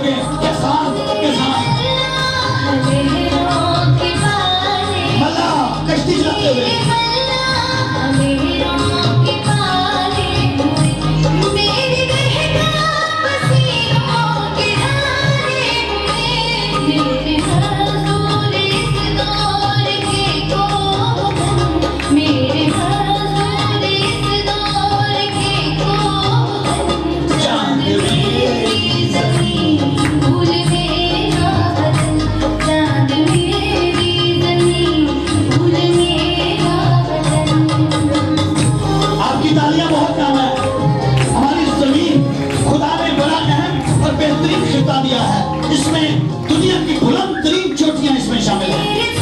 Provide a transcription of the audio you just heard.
babies. दुनिया की बुलंद तरीन चोटियाँ इसमें शामिल हैं।